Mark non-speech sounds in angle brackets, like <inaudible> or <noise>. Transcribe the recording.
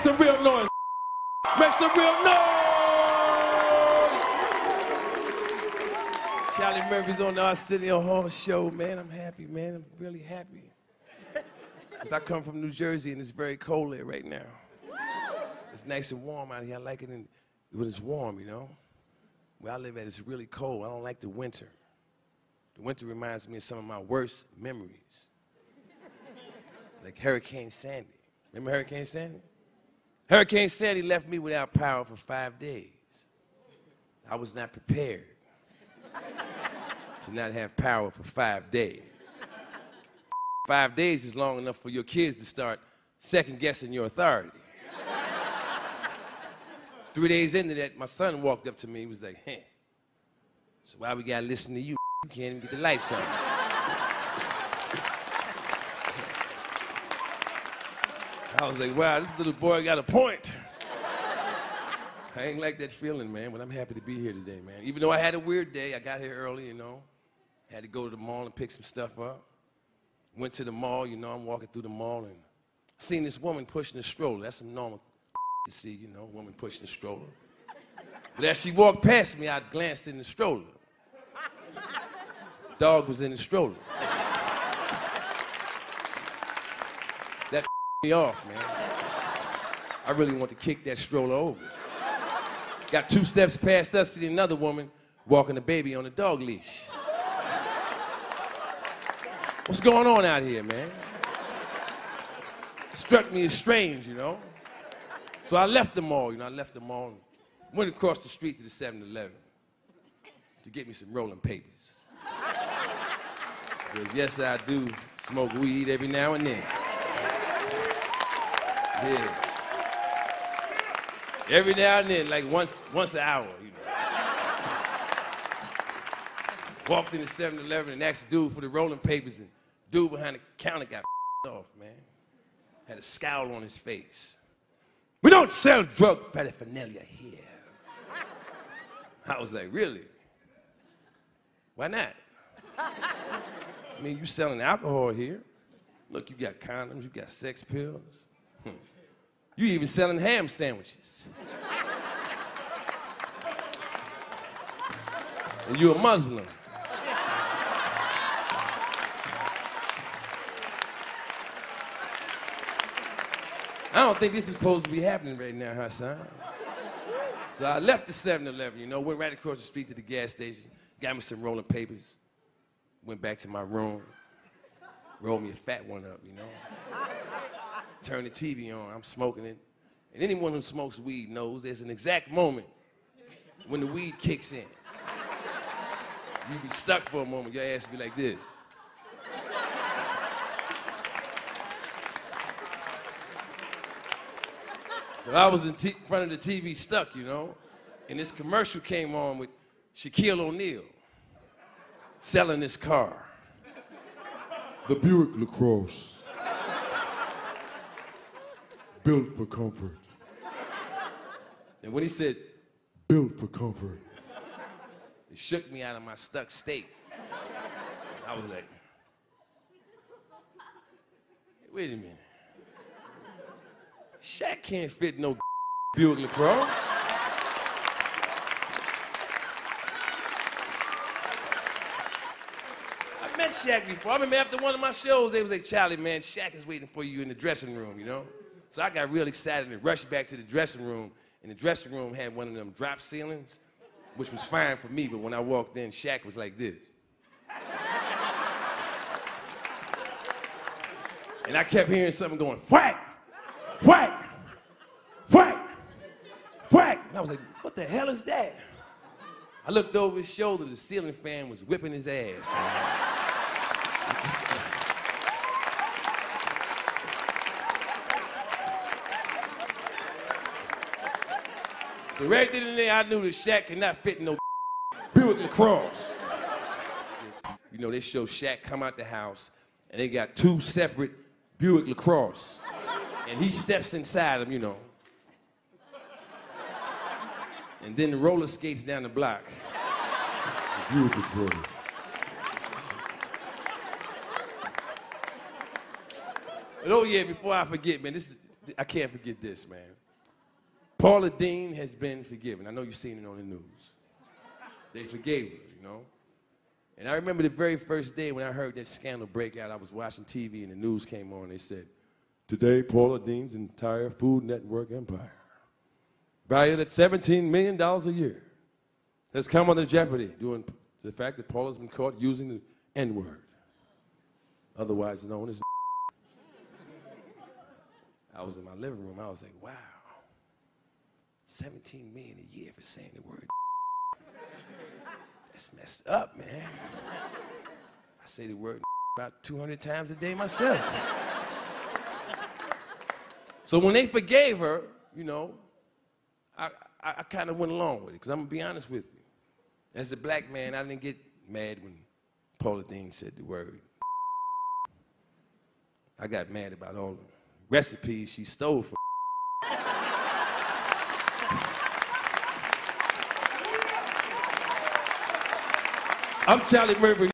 some real noise. Make some real noise. Charlie Murphy's on the Arsenio Hall show, man. I'm happy, man. I'm really happy. <laughs> Because I come from New Jersey and it's very cold there right now. It's nice and warm out here. I like it in, when it's warm, you know. Where I live at, it's really cold. I don't like the winter. The winter reminds me of some of my worst memories. like Hurricane Sandy. Remember Hurricane Sandy? Hurricane Sandy left me without power for five days. I was not prepared to not have power for five days. Five days is long enough for your kids to start second guessing your authority. Three days into that, my son walked up to me. He was like, hey, so why we gotta listen to you? You can't even get the lights on. I was like, wow, this little boy got a point. <laughs> I ain't like that feeling, man, but I'm happy to be here today, man. Even though I had a weird day, I got here early, you know. Had to go to the mall and pick some stuff up. Went to the mall, you know, I'm walking through the mall and seen this woman pushing a stroller. That's some normal <laughs> to see, you know, woman pushing a stroller. But as she walked past me, I glanced in the stroller. <laughs> Dog was in the stroller. That me off, man. I really want to kick that stroller over. Got two steps past us, see another woman walking the baby on a dog leash. What's going on out here, man? Struck me as strange, you know. So I left the mall, you know, I left the mall and went across the street to the 7 Eleven to get me some rolling papers. Because, yes, I do smoke weed every now and then. Yeah. Every now and then, like once, once an hour, you know. Walked in the 7 Eleven and asked the dude for the rolling papers, and dude behind the counter got <laughs> off, man. Had a scowl on his face. We don't sell drug paraphernalia here. I was like, really? Why not? I mean, you selling alcohol here. Look, you got condoms, you got sex pills. Hmm. You even selling ham sandwiches. and you a Muslim. I don't think this is supposed to be happening right now, huh, Hassan. So I left the 7 Eleven, you know, went right across the street to the gas station, got me some rolling papers, went back to my room, rolled me a fat one up, you know. Turned the TV on, I'm smoking it. And anyone who smokes weed knows there's an exact moment when the weed kicks in. You be stuck for a moment, your ass be like this. So I was in t- front of the TV stuck, you know, and this commercial came on with Shaquille O'Neal selling his car. The Buick LaCrosse. Built for comfort. And when he said, Built for comfort. it shook me out of my stuck state. I was like, wait a minute. Shaq can't fit no <laughs> Buick LaCrosse. I met Shaq before. I remember after one of my shows, they was like, Charlie, man, Shaq is waiting for you in the dressing room, you know? So I got real excited and rushed back to the dressing room. And the dressing room had one of them drop ceilings, which was fine for me, but when I walked in, Shaq was like this. And I kept hearing something going, whack, whack, whack, whack. And I was like, what the hell is that? I looked over his shoulder, the ceiling fan was whipping his ass. So right then and there, I knew that Shaq could not fit in no Buick LaCrosse. You know, they show Shaq come out the house, and they got two separate Buick LaCrosse. And he steps inside them, you know. And then the roller skates down the block. The Buick LaCrosse. But oh yeah, before I forget, man, this is I can't forget this, man. Paula Deen has been forgiven. I know you've seen it on the news. They forgave her, you know. And I remember the very first day when I heard that scandal break out, I was watching TV and the news came on. They said, Today, Paula Deen's entire Food Network empire, valued at $17 million a year, has come under jeopardy due to the fact that Paula's been caught using the N word, otherwise known as. <laughs> I was in my living room. I was like, wow, 17 million a year for saying the word. That's messed up, man. I say the word about 200 times a day myself. so when they forgave her, you know, I, I, I kind of went along with it because I'm going to be honest with you. As a black man, I didn't get mad when Paula Deen said the word. I got mad about all the recipes she stole from. I'm Charlie Murphy.